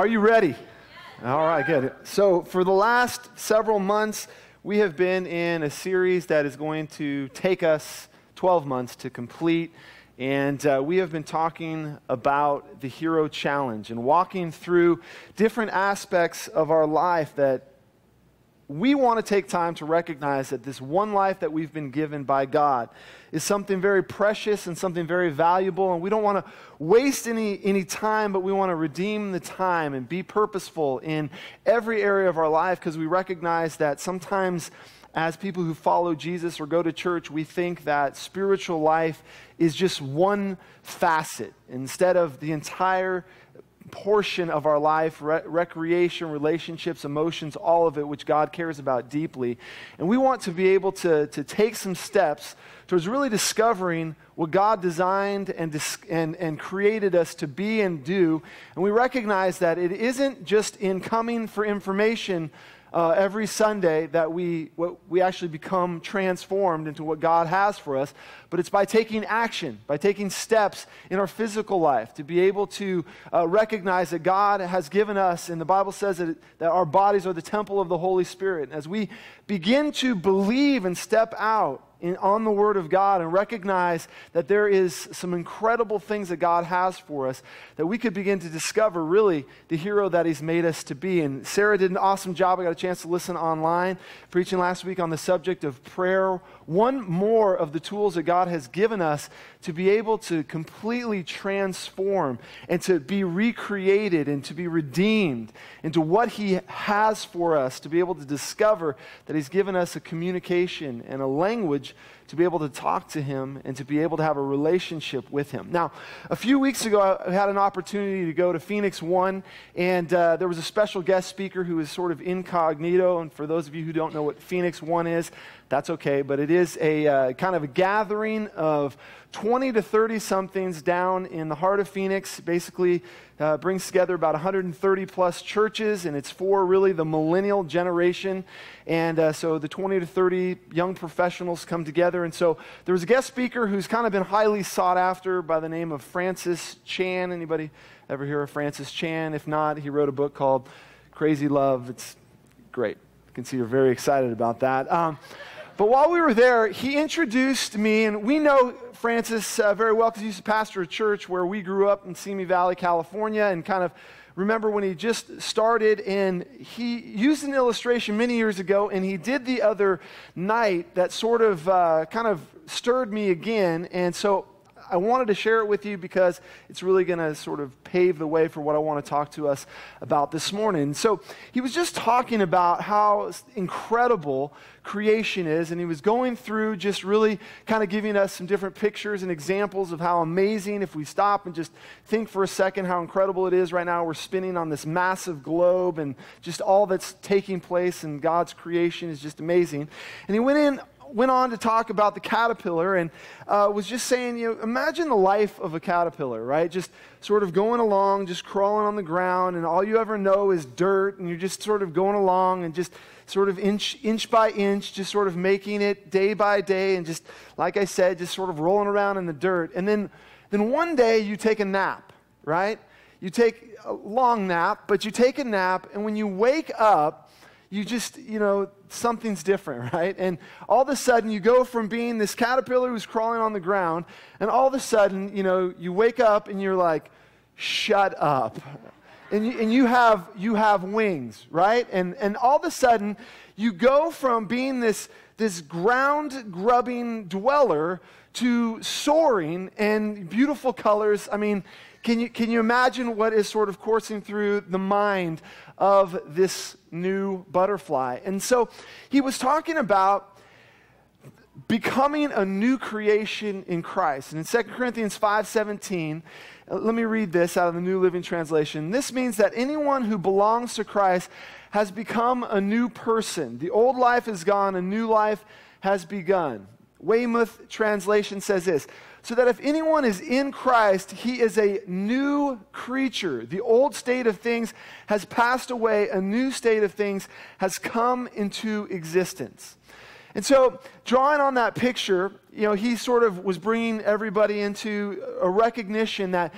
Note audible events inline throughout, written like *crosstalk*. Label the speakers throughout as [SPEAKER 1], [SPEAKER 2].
[SPEAKER 1] Are you ready? All right, good. So, for the last several months, we have been in a series that is going to take us 12 months to complete. And uh, we have been talking about the Hero Challenge and walking through different aspects of our life that we want to take time to recognize that this one life that we've been given by God is something very precious and something very valuable. And we don't want to waste any, any time, but we want to redeem the time and be purposeful in every area of our life because we recognize that sometimes as people who follow Jesus or go to church, we think that spiritual life is just one facet instead of the entire portion of our life re- recreation, relationships, emotions, all of it, which God cares about deeply. And we want to be able to, to take some steps towards really discovering what God designed and, dis- and, and created us to be and do. And we recognize that it isn't just in coming for information uh, every Sunday that we, we actually become transformed into what God has for us, but it's by taking action, by taking steps in our physical life to be able to uh, recognize that God has given us, and the Bible says that, that our bodies are the temple of the Holy Spirit. As we begin to believe and step out in, on the Word of God and recognize that there is some incredible things that God has for us, that we could begin to discover really the hero that He's made us to be. And Sarah did an awesome job. I got a chance to listen online, preaching last week on the subject of prayer. One more of the tools that God has given us to be able to completely transform and to be recreated and to be redeemed into what He has for us, to be able to discover that He's given us a communication and a language to be able to talk to him and to be able to have a relationship with him. Now, a few weeks ago, I had an opportunity to go to Phoenix One, and uh, there was a special guest speaker who was sort of incognito. And for those of you who don't know what Phoenix One is, that's okay, but it is a uh, kind of a gathering of 20 to 30 somethings down in the heart of Phoenix. Basically, uh, brings together about 130 plus churches, and it's for really the millennial generation. And uh, so the 20 to 30 young professionals come together. And so there was a guest speaker who's kind of been highly sought after by the name of Francis Chan. Anybody ever hear of Francis Chan? If not, he wrote a book called Crazy Love. It's great. I can see you're very excited about that. Um, but while we were there, he introduced me, and we know Francis uh, very well because he used to pastor a church where we grew up in Simi Valley, California, and kind of remember when he just started and he used an illustration many years ago and he did the other night that sort of uh, kind of stirred me again and so I wanted to share it with you because it's really going to sort of pave the way for what I want to talk to us about this morning. So, he was just talking about how incredible creation is, and he was going through just really kind of giving us some different pictures and examples of how amazing, if we stop and just think for a second how incredible it is right now, we're spinning on this massive globe, and just all that's taking place in God's creation is just amazing. And he went in went on to talk about the caterpillar and uh, was just saying, you know, imagine the life of a caterpillar, right? Just sort of going along, just crawling on the ground, and all you ever know is dirt, and you're just sort of going along and just sort of inch, inch by inch, just sort of making it day by day, and just, like I said, just sort of rolling around in the dirt. And then, then one day you take a nap, right? You take a long nap, but you take a nap, and when you wake up, you just, you know, something's different, *laughs* right? And all of a sudden, you go from being this caterpillar who's crawling on the ground, and all of a sudden, you know, you wake up and you're like, shut up. And you, and you, have, you have wings, right? And, and all of a sudden, you go from being this, this ground grubbing dweller to soaring and beautiful colors. I mean, can you, can you imagine what is sort of coursing through the mind of this new butterfly. And so he was talking about becoming a new creation in Christ. And in 2 Corinthians 5:17, uh, let me read this out of the New Living Translation. This means that anyone who belongs to Christ has become a new person. The old life is gone, a new life has begun. Weymouth translation says this so that if anyone is in Christ, he is a new creature. The old state of things has passed away, a new state of things has come into existence. And so, drawing on that picture, you know, he sort of was bringing everybody into a recognition that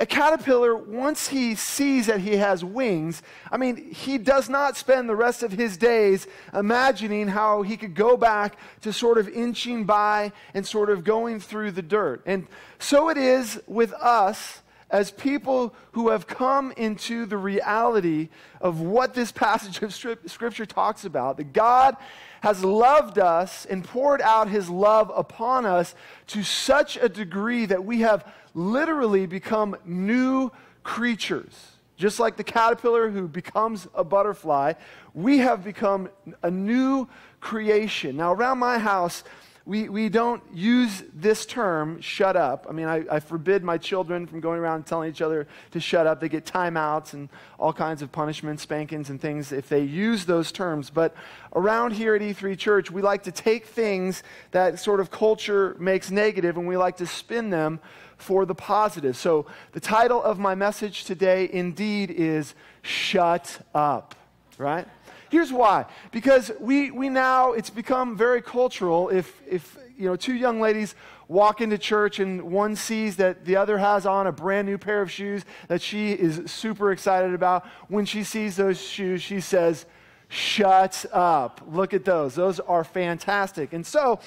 [SPEAKER 1] a caterpillar, once he sees that he has wings, I mean, he does not spend the rest of his days imagining how he could go back to sort of inching by and sort of going through the dirt. And so it is with us as people who have come into the reality of what this passage of Scripture talks about. That God has loved us and poured out his love upon us to such a degree that we have literally become new creatures. Just like the caterpillar who becomes a butterfly, we have become a new creation. Now, around my house, we, we don't use this term, shut up. I mean, I, I forbid my children from going around telling each other to shut up. They get timeouts and all kinds of punishments, spankings, and things if they use those terms. But around here at E3 Church, we like to take things that sort of culture makes negative and we like to spin them for the positive. So the title of my message today indeed is Shut Up, right? Here's why. Because we, we now, it's become very cultural if, if you know, two young ladies walk into church and one sees that the other has on a brand new pair of shoes that she is super excited about. When she sees those shoes, she says, Shut up. Look at those. Those are fantastic. And so,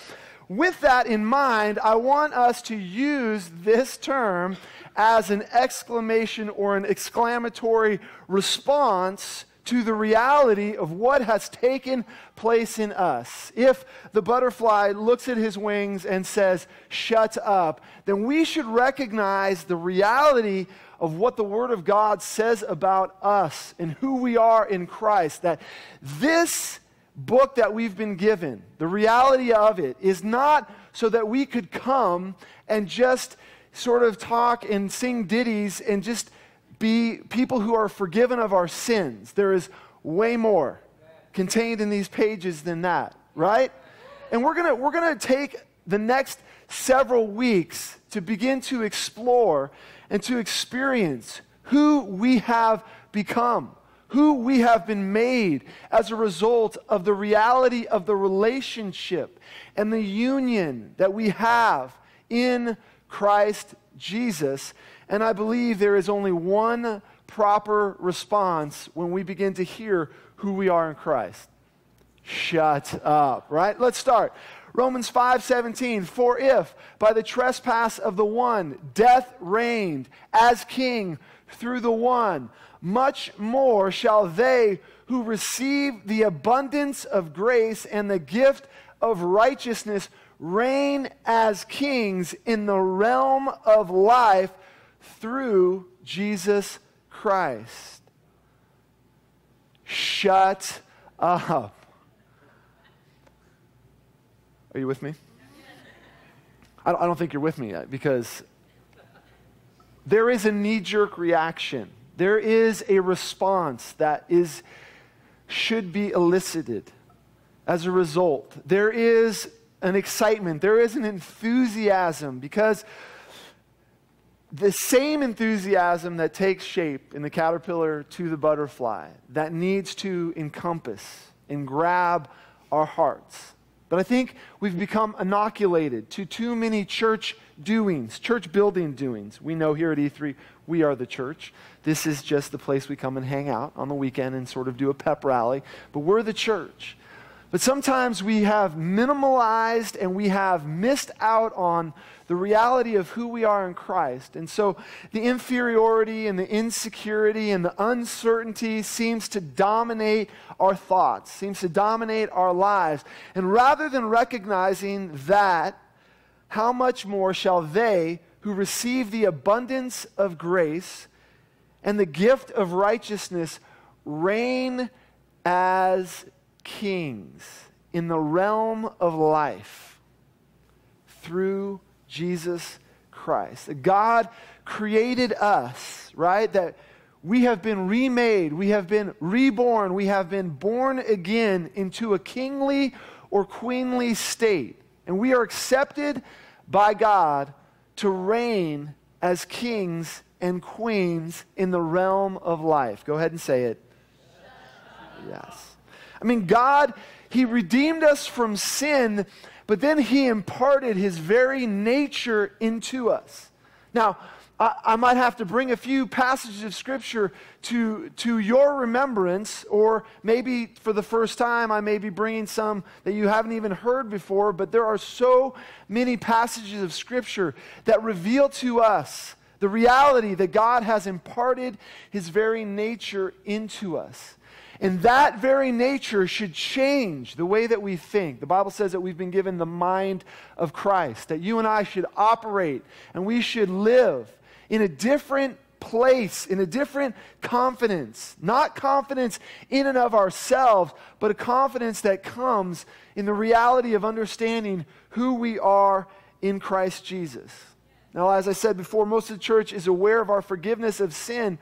[SPEAKER 1] with that in mind, I want us to use this term as an exclamation or an exclamatory response to the reality of what has taken place in us. If the butterfly looks at his wings and says, Shut up, then we should recognize the reality of what the Word of God says about us and who we are in Christ. That this book that we've been given, the reality of it, is not so that we could come and just sort of talk and sing ditties and just be people who are forgiven of our sins. There is way more contained in these pages than that, right? And we're going to we're going to take the next several weeks to begin to explore and to experience who we have become, who we have been made as a result of the reality of the relationship and the union that we have in Christ Jesus. And I believe there is only one proper response when we begin to hear who we are in Christ. Shut up, right? Let's start. Romans 5:17 For if by the trespass of the one death reigned as king through the one much more shall they who receive the abundance of grace and the gift of righteousness reign as kings in the realm of life through Jesus Christ. Shut up. Are you with me? I don't, think you're with me yet because there is a knee jerk reaction. There is a response that is, should be elicited as a result. There is an excitement, there is an enthusiasm because the same enthusiasm that takes shape in the caterpillar to the butterfly that needs to encompass and grab our hearts. But I think we've become inoculated to too many church doings, church building doings. We know here at E3, we are the church. This is just the place we come and hang out on the weekend and sort of do a pep rally. But we're the church. But sometimes we have minimalized and we have missed out on the reality of who we are in Christ. And so the inferiority and the insecurity and the uncertainty seems to dominate our thoughts, seems to dominate our lives. And rather than recognizing that, how much more shall they who receive the abundance of grace and the gift of righteousness reign as kings in the realm of life through Jesus Christ. God created us, right? That we have been remade, we have been reborn, we have been born again into a kingly or queenly state. And we are accepted by God to reign as kings and queens in the realm of life. Go ahead and say it. Yes. I mean, God, He redeemed us from sin, but then He imparted His very nature into us. Now, I, I, might have to bring a few passages of Scripture to, to your remembrance, or maybe for the first time, I may be bringing some that you haven't even heard before, but there are so many passages of Scripture that reveal to us the reality that God has imparted His very nature into us. And that very nature should change the way that we think. The Bible says that we've been given the mind of Christ, that you and I should operate and we should live in a different place, in a different confidence. Not confidence in and of ourselves, but a confidence that comes in the reality of understanding who we are in Christ Jesus. Now, as I said before, most of the church is aware of our forgiveness of sin,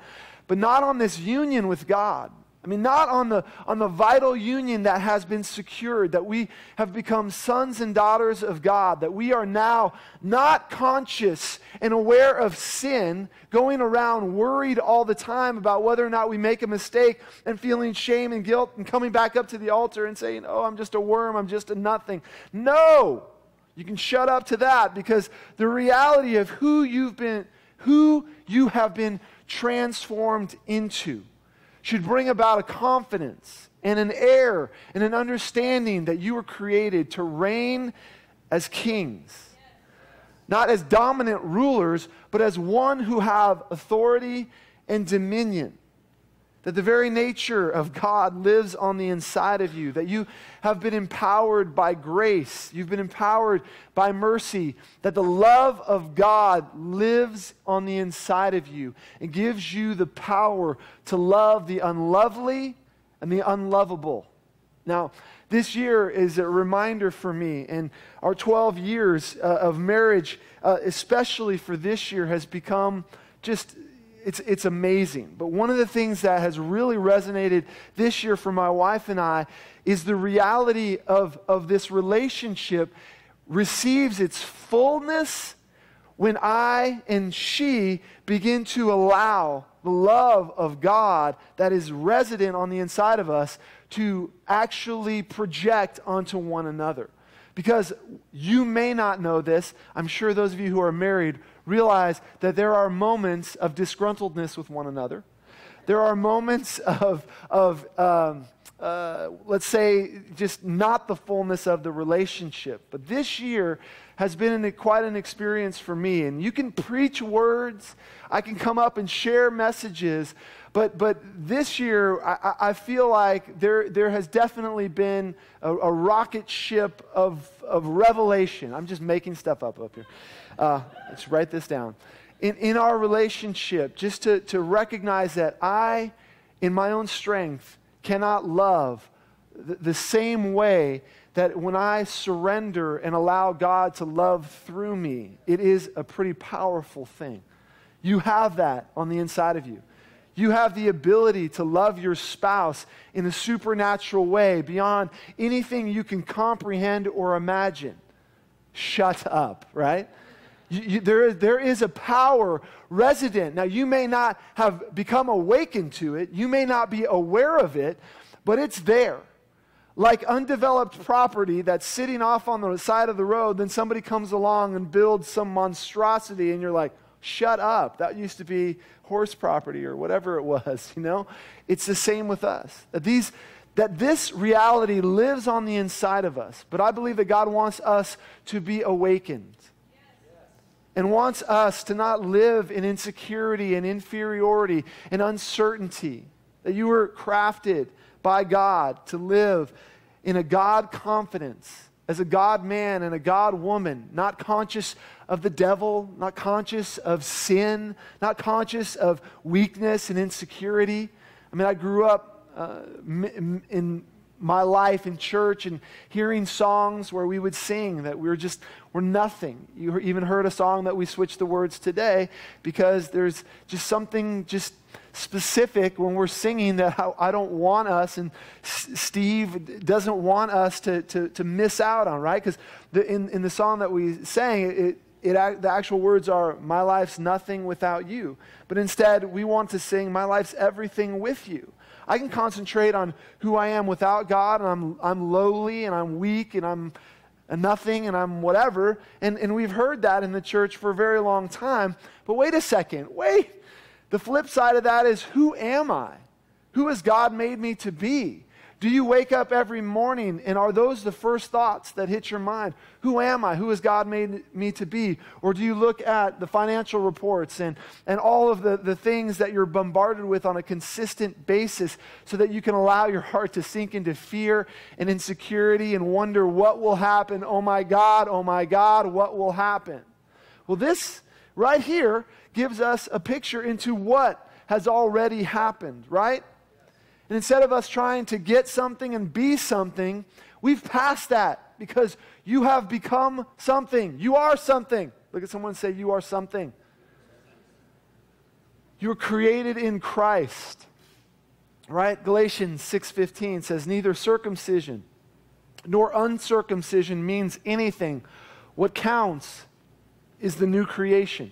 [SPEAKER 1] but not on this union with God. I mean, not on the, on the vital union that has been secured, that we have become sons and daughters of God, that we are now not conscious and aware of sin, going around worried all the time about whether or not we make a mistake and feeling shame and guilt and coming back up to the altar and saying, Oh, I'm just a worm, I'm just a nothing. No! You can shut up to that because the reality of who you've been, who you have been transformed into should bring about a confidence and an air and an understanding that you were created to reign as kings. Not as dominant rulers, but as one who have authority and dominion that the very nature of God lives on the inside of you, that you have been empowered by grace, you've been empowered by mercy, that the love of God lives on the inside of you and gives you the power to love the unlovely and the unlovable. Now, this year is a reminder for me, and our 12 years uh, of marriage, uh, especially for this year, has become just it's, it's amazing. But one of the things that has really resonated this year for my wife and I is the reality of, of this relationship receives its fullness when I and she begin to allow the love of God that is resident on the inside of us to actually project onto one another. Because you may not know this, I'm sure those of you who are married realize that there are moments of disgruntledness with one another. There are moments of, of um, uh, let's say, just not the fullness of the relationship. But this year has been an, quite an experience for me. And you can preach words, I can come up and share messages, but, but this year, I, I feel like there, there has definitely been a, a, rocket ship of, of revelation. I'm just making stuff up up here. Uh, let's write this down. In, in our relationship, just to, to recognize that I, in my own strength, cannot love the, the same way that when I surrender and allow God to love through me, it is a pretty powerful thing. You have that on the inside of you. You have the ability to love your spouse in a supernatural way beyond anything you can comprehend or imagine. Shut up, right? You, you, there, there is a power resident. Now, you may not have become awakened to it, you may not be aware of it, but it's there. Like undeveloped property that's sitting off on the side of the road, then somebody comes along and builds some monstrosity, and you're like, shut up. That used to be horse property or whatever it was, *laughs* you know? It's the same with us. That these that this reality lives on the inside of us. But I believe that God wants us to be awakened. And wants us to not live in insecurity and inferiority and uncertainty. That you were crafted by God to live in a God confidence as a God man and a God woman, not conscious of the devil, not conscious of sin, not conscious of weakness and insecurity. I mean, I grew up uh, in my life in church and hearing songs where we would sing that we were just we're nothing you even heard a song that we switched the words today because there's just something just specific when we're singing that I, don't want us and Steve doesn't want us to, to, to miss out on, right? Because in, in the song that we sang, it, it, the actual words are, My life's nothing without you. But instead, we want to sing, My life's everything with you. I can concentrate on who I am without God, and I'm, I'm lowly and I'm weak and I'm a nothing and I'm whatever. And, and we've heard that in the church for a very long time. But wait a second. Wait. The flip side of that is who am I? Who has God made me to be? Do you wake up every morning and are those the first thoughts that hit your mind? Who am I? Who has God made me to be? Or do you look at the financial reports and, and all of the, the things that you're bombarded with on a consistent basis so that you can allow your heart to sink into fear and insecurity and wonder what will happen? Oh my God, oh my God, what will happen? Well, this right here gives us a picture into what has already happened, right? And instead of us trying to get something and be something, we've passed that because you have become something. You are something. Look at someone say, You are something. You're created in Christ. Right? Galatians 6:15 says neither circumcision nor uncircumcision means anything. What counts is the new creation.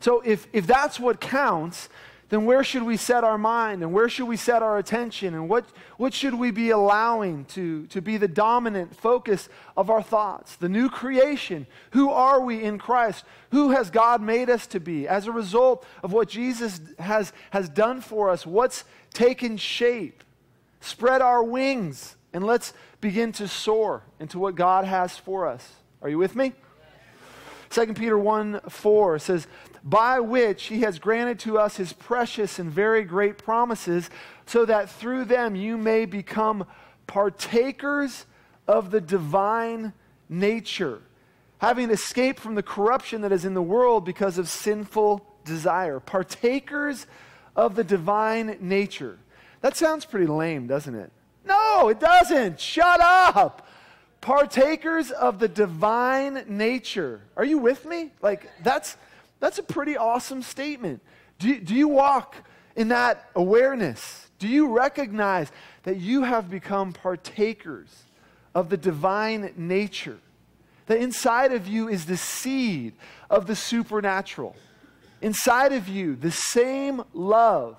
[SPEAKER 1] So if, if that's what counts, then where should we set our mind and where should we set our attention and what, what should we be allowing to, to be the dominant focus of our thoughts? The new creation. Who are we in Christ? Who has God made us to be? As a result of what Jesus has, has done for us, what's taken shape? Spread our wings and let's begin to soar into what God has for us. Are you with me? 2 Peter 1 4 says, by which he has granted to us his precious and very great promises, so that through them you may become partakers of the divine nature, having escaped from the corruption that is in the world because of sinful desire. Partakers of the divine nature. That sounds pretty lame, doesn't it? No, it doesn't. Shut up. Partakers of the divine nature. Are you with me? Like, that's that's a pretty awesome statement. Do, do you walk in that awareness? Do you recognize that you have become partakers of the divine nature? That inside of you is the seed of the supernatural. Inside of you, the same love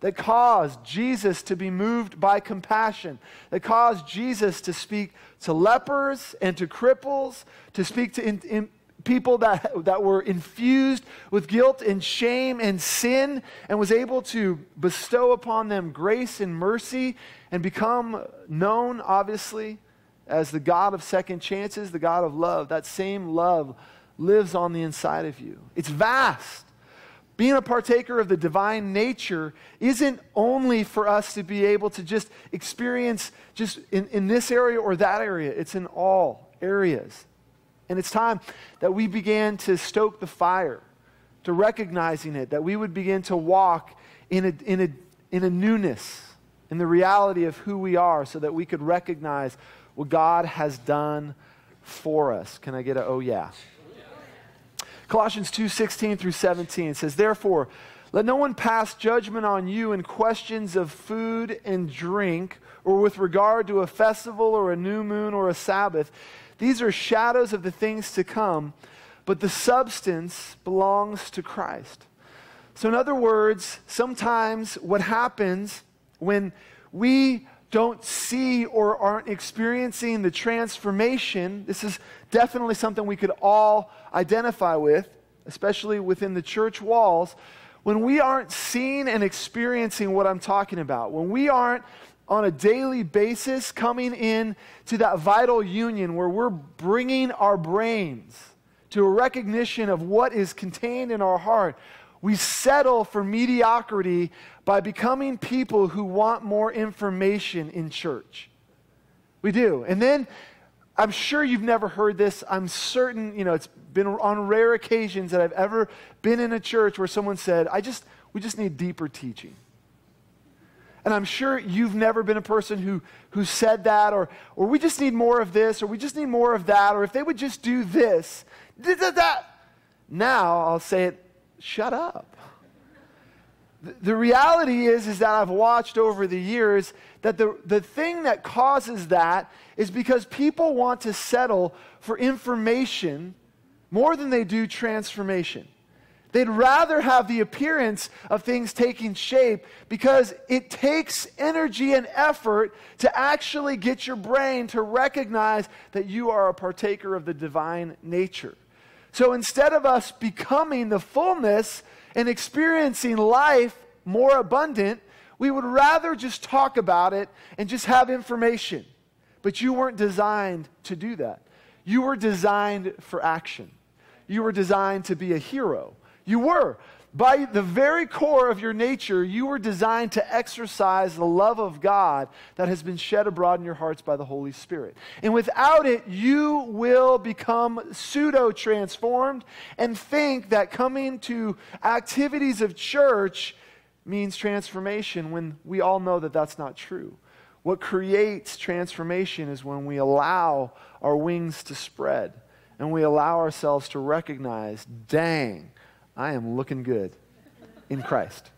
[SPEAKER 1] that caused Jesus to be moved by compassion, that caused Jesus to speak to lepers and to cripples, to speak to in, in, people that, that were infused with guilt and shame and sin and was able to bestow upon them grace and mercy and become known, obviously, as the God of second chances, the God of love. That same love lives on the inside of you. It's vast. Being a partaker of the divine nature isn't only for us to be able to just experience just in, in this area or that area, it's in all areas. And it's time that we began to stoke the fire, to recognizing it, that we would begin to walk in a, in a, in a newness, in the reality of who we are, so that we could recognize what God has done for us. Can I get a oh yeah? Colossians 2 16 through 17 says, Therefore, let no one pass judgment on you in questions of food and drink, or with regard to a festival or a new moon or a Sabbath these are shadows of the things to come, but the substance belongs to Christ. So, in other words, sometimes what happens when we don't see or aren't experiencing the transformation, this is definitely something we could all identify with, especially within the church walls. When we aren't seeing and experiencing what I'm talking about, when we aren't on a daily basis coming in to that vital union where we're bringing our brains to a recognition of what is contained in our heart. We settle for mediocrity by becoming people who want more information in church. We do. And then I'm sure you've never heard this. I'm certain, you know, it's been on rare occasions that I've ever been in a church where someone said, I just, we just need deeper teaching. And I'm sure you've never been a person who, who said that, or, or we just need more of this, or we just need more of that, or if they would just do this, that. Now I'll say it, shut up. The, reality is, is that I've watched over the years that the, the thing that causes that is because people want to settle for information more than they do transformation. They'd rather have the appearance of things taking shape because it takes energy and effort to actually get your brain to recognize that you are a partaker of the divine nature. So instead of us becoming the fullness and experiencing life more abundant, we would rather just talk about it and just have information. But you weren't designed to do that. You were designed for action. You were designed to be a hero. You were. By the very core of your nature, you were designed to exercise the love of God that has been shed abroad in your hearts by the Holy Spirit. And without it, you will become pseudo transformed and think that coming to activities of church means transformation when we all know that that's not true. What creates transformation is when we allow our wings to spread and we allow ourselves to recognize, dang, I am looking good in Christ.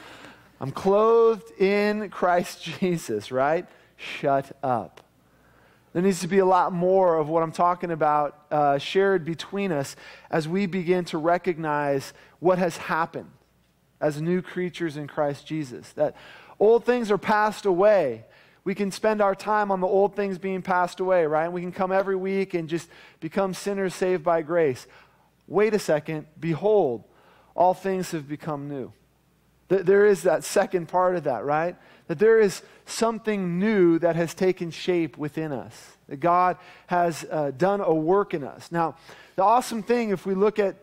[SPEAKER 1] *laughs* I'm clothed in Christ *laughs* Jesus, right? Shut up. There needs to be a lot more of what I'm talking about uh, shared between us as we begin to recognize what has happened as new creatures in Christ Jesus. That old things are passed away. We can spend our time on the old things being passed away, right? And We can come every week and just become sinners saved by grace. Wait a second. Behold, all things have become new. There is that second part of that, right? That there is something new that has taken shape within us. That God has uh, done a work in us. Now, the awesome thing, if we look at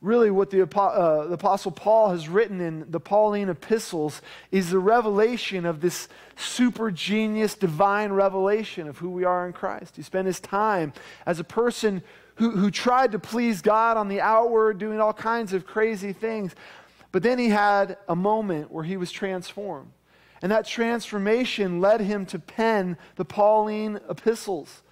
[SPEAKER 1] really what the, uh, the Apostle Paul has written in the Pauline epistles is the revelation of this super genius divine revelation of who we are in Christ. He spent his time as a person who, who tried to please God on the outward, doing all kinds of crazy things. But then he had a moment where he was transformed. And that transformation led him to pen the Pauline epistles.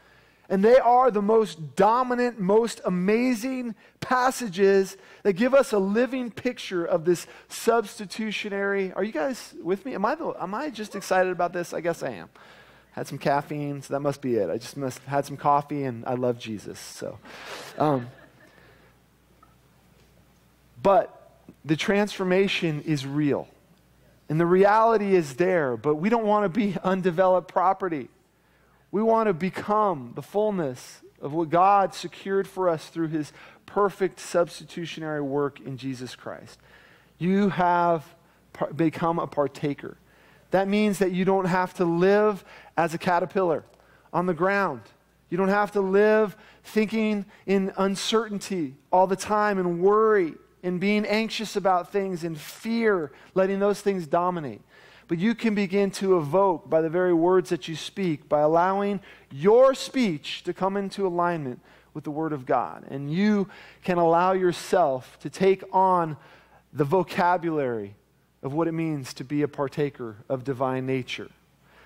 [SPEAKER 1] And they are the most dominant, most amazing passages that give us a living picture of this substitutionary. Are you guys with me? Am I, the, am I just excited about this? I guess I am. Had some caffeine, so that must be it. I just must had some coffee, and I love Jesus. So, um, but the transformation is real, and the reality is there. But we don't want to be *laughs* undeveloped property. We want to become the fullness of what God secured for us through his perfect substitutionary work in Jesus Christ. You have become a partaker. That means that you don't have to live as a caterpillar on the ground. You don't have to live thinking in uncertainty all the time and worry and being anxious about things and fear, letting those things dominate. But you can begin to evoke by the very words that you speak, by allowing your speech to come into alignment with the Word of God. And you can allow yourself to take on the vocabulary of what it means to be a partaker of divine nature.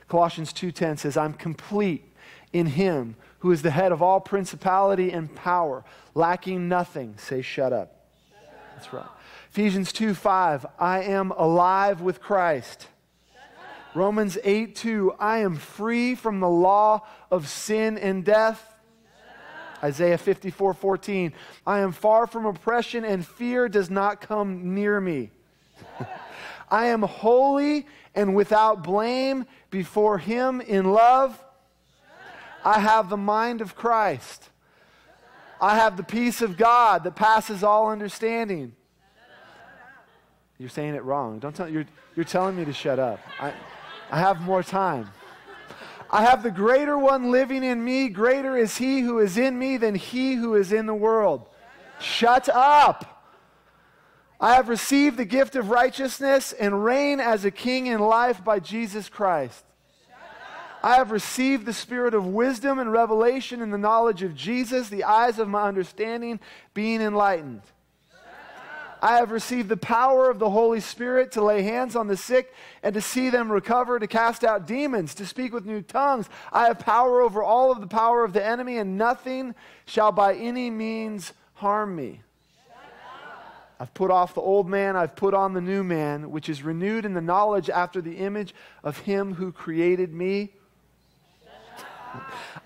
[SPEAKER 1] Colossians 2:10 says, "I'm complete in him who is the head of all principality and power, lacking nothing." Say shut up. Shut That's right. Ephesians 2:5, "I am alive with Christ." Romans 8 2, I am free from the law of sin and death. Isaiah 54 14, I am far from oppression and fear does not come near me. *laughs* I am holy and without blame before Him in love. I have the mind of Christ. I have the peace of God that passes all understanding. You're saying it wrong. Don't tell, you're, you're telling me to shut up. I, I have more time. I have the greater one living in me. Greater is he who is in me than he who is in the world. Shut up. I have received the gift of righteousness and reign as a king in life by Jesus Christ. I have received the spirit of wisdom and revelation in the knowledge of Jesus, the eyes of my understanding being enlightened. I have received the power of the Holy Spirit to lay hands on the sick and to see them recover, to cast out demons, to speak with new tongues. I have power over all of the power of the enemy, and nothing shall by any means harm me. I've put off the old man, I've put on the new man, which is renewed in the knowledge after the image of him who created me.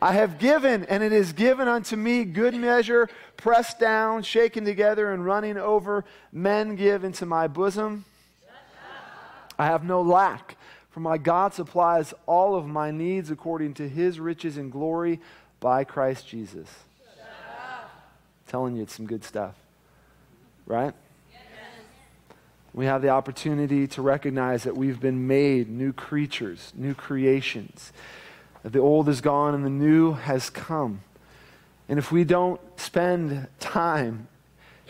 [SPEAKER 1] I have given, and it is given unto me good measure, pressed down, shaken together, and running over. Men give into my bosom. I have no lack, for my God supplies all of my needs according to his riches and glory by Christ Jesus. telling you it's some good stuff, right? We have the opportunity to recognize that we've been made new creatures, new creations. That the old is gone and the new has come. And if we don't spend time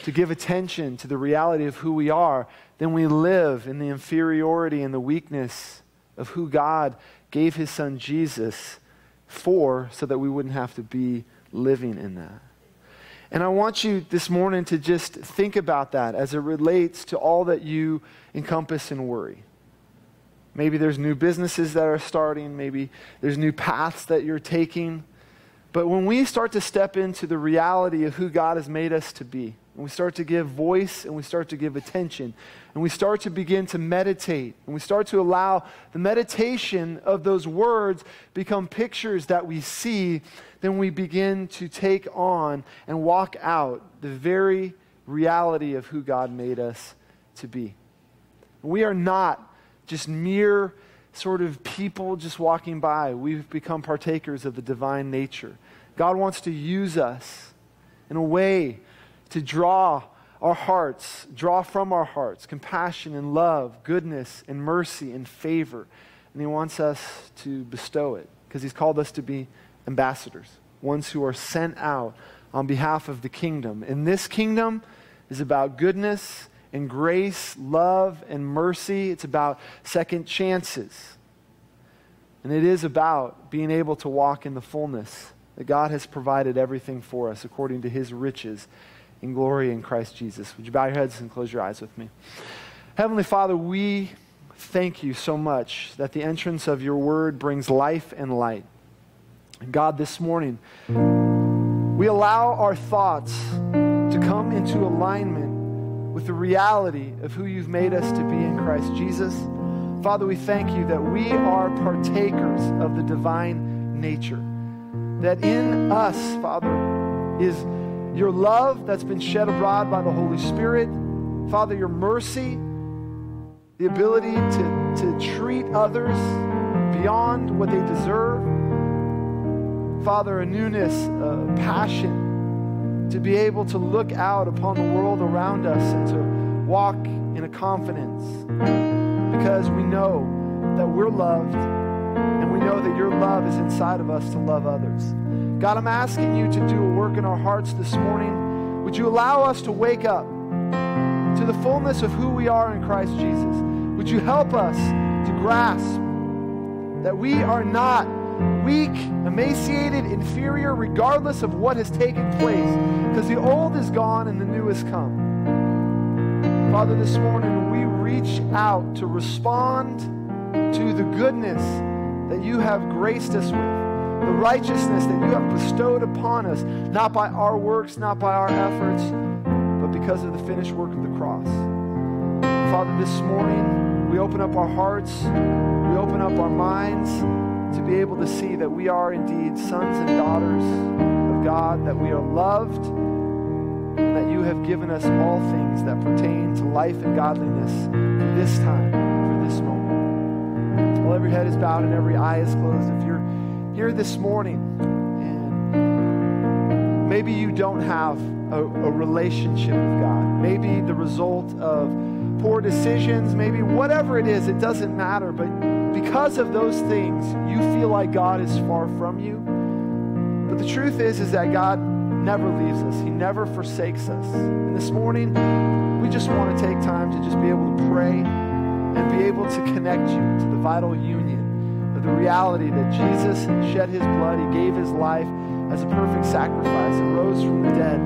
[SPEAKER 1] to give attention to the reality of who we are, then we live in the inferiority and the weakness of who God gave his son Jesus for so that we wouldn't have to be living in that. And I want you this morning to just think about that as it relates to all that you encompass and worry. Maybe there's new businesses that are starting, maybe there's new paths that you're taking. But when we start to step into the reality of who God has made us to be, and we start to give voice and we start to give attention, and we start to begin to meditate, and we start to allow the meditation of those words become pictures that we see, then we begin to take on and walk out the very reality of who God made us to be. We are not just mere sort of people just walking by. We've become partakers of the divine nature. God wants to use us in a way to draw our hearts, draw from our hearts compassion and love, goodness and mercy and favor. And He wants us to bestow it because He's called us to be ambassadors, ones who are sent out on behalf of the kingdom. And this kingdom is about goodness and grace, love, and mercy. It's about second chances. And it is about being able to walk in the fullness that God has provided everything for us according to his riches in glory in Christ Jesus. Would you bow your heads and close your eyes with me? Heavenly Father, we thank you so much that the entrance of your word brings life and light. God, this morning, we allow our thoughts to come into alignment with the reality of who you've made us to be in Christ Jesus. Father, we thank you that we are partakers of the divine nature. That in us, Father, is your love that's been shed abroad by the Holy Spirit. Father, your mercy, the ability to, to treat others beyond what they deserve. Father, a newness, a passion to be able to look out upon the world around us and to walk in a confidence because we know that we're loved and we know that your love is inside of us to love others. God, I'm asking you to do a work in our hearts this morning. Would you allow us to wake up to the fullness of who we are in Christ Jesus? Would you help us to grasp that we are not weak, emaciated, inferior, regardless of what has taken place, because the old is gone and the new has come. Father, this morning we reach out to respond to the goodness that you have graced us with, the righteousness that you have bestowed upon us, not by our works, not by our efforts, but because of the finished work of the cross. Father, this morning we open up our hearts, we open up our minds to be able to see that we are indeed sons and daughters of God, that we are loved, and that you have given us all things that pertain to life and godliness for this time, for this moment. While every head is bowed and every eye is closed, if you're here this morning and maybe you don't have a, a relationship with God, maybe the result of poor decisions, maybe whatever it is, it doesn't matter, but because of those things, you feel like God is far from you. But the truth is, is that God never leaves us. He never forsakes us. And this morning, we just want to take time to just be able to pray and be able to connect you to the vital union the reality that Jesus shed his blood, he gave his life as a perfect sacrifice and rose from the dead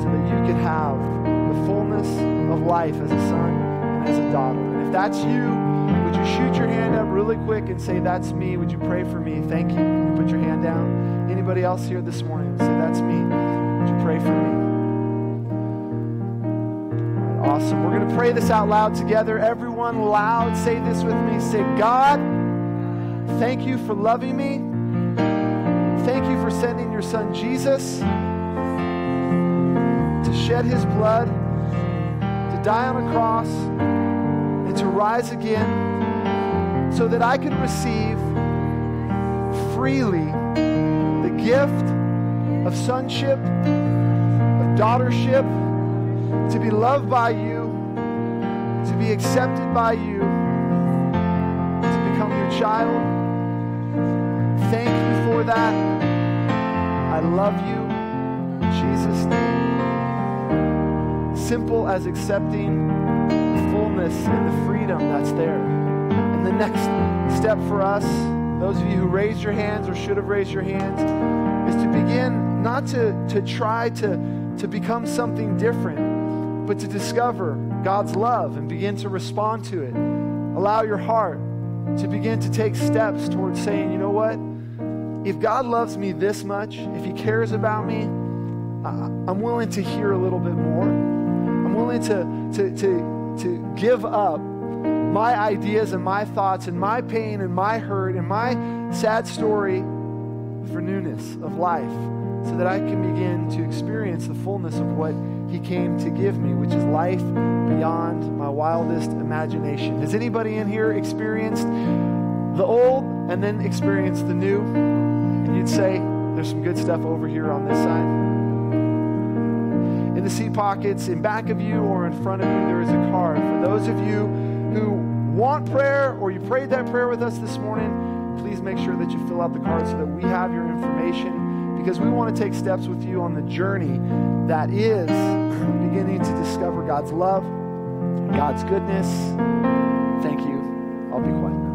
[SPEAKER 1] so that you could have the fullness of life as a son and as a daughter. And if that's you, would you shoot your hand up really quick and say, That's me? Would you pray for me? Thank you. you put your hand down. Anybody else here this morning? Say, That's me. Would you pray for me? awesome. We're going to pray this out loud together. Everyone loud, say this with me. Say, God, thank you for loving me, Thank you for sending your son Jesus to shed his blood, to die on a cross, and to rise again so that I could receive freely the gift of sonship, of daughtership, to be loved by you, to be accepted by you, to become your child. Thank you for that. I love you. In Jesus' name. Simple as accepting the fullness and the freedom that's there. And the next step for us, those of you who raised your hands or should have raised your hands, is to begin not to, to try to, to become something different, but to discover God's love and begin to respond to it. Allow your heart to begin to take steps towards saying, you know what? If God loves me this much, if He cares about me, I'm willing to hear a little bit more. I'm willing to, to, to, to give up my ideas and my thoughts and my pain and my hurt and my sad story for newness of life so that I can begin to experience the fullness of what He came to give me, which is life beyond my wildest imagination. Has anybody in here experienced the old and then experience the new? And you'd say, there's some good stuff over here on this side. In the seat pockets, in back of you or in front of you, there is a card. For those of you who want prayer or you prayed that prayer with us this morning, please make sure that you fill out the card so that we have your information because we want to take steps with you on the journey that is beginning to discover God's love, God's goodness. Thank you. I'll be quiet.